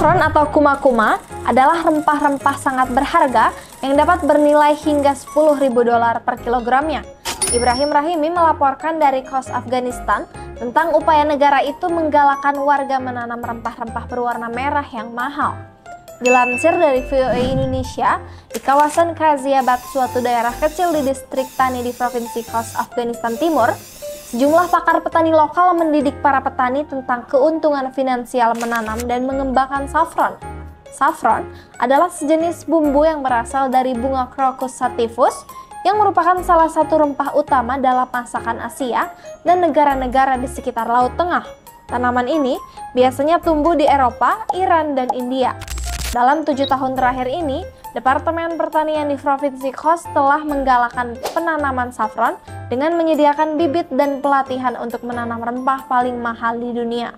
Saffron atau kuma-kuma adalah rempah-rempah sangat berharga yang dapat bernilai hingga 10.000 dolar per kilogramnya. Ibrahim Rahimi melaporkan dari Kos Afghanistan tentang upaya negara itu menggalakkan warga menanam rempah-rempah berwarna merah yang mahal. Dilansir dari VOA Indonesia, di kawasan Kaziabat, suatu daerah kecil di distrik Tani di Provinsi Kos Afghanistan Timur, Sejumlah pakar petani lokal mendidik para petani tentang keuntungan finansial menanam dan mengembangkan saffron. Saffron adalah sejenis bumbu yang berasal dari bunga Crocus sativus yang merupakan salah satu rempah utama dalam masakan Asia dan negara-negara di sekitar Laut Tengah. Tanaman ini biasanya tumbuh di Eropa, Iran, dan India. Dalam tujuh tahun terakhir ini, Departemen Pertanian di Provinsi Kos telah menggalakkan penanaman saffron dengan menyediakan bibit dan pelatihan untuk menanam rempah paling mahal di dunia.